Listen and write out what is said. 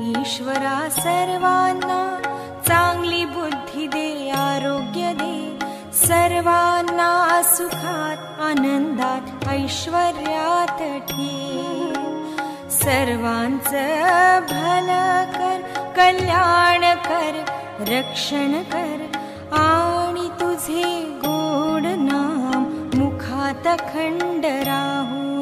ईश्वरा सर्वांना चांगली बुद्धी दे आरोग्य दे. सर्वांना सुखात आनंदात ऐश्वर्यात ठी. सर्वांच भल कर कल्याण कर रक्षण कर. आणि तुझे गोड नाम मुखात खंड राहू.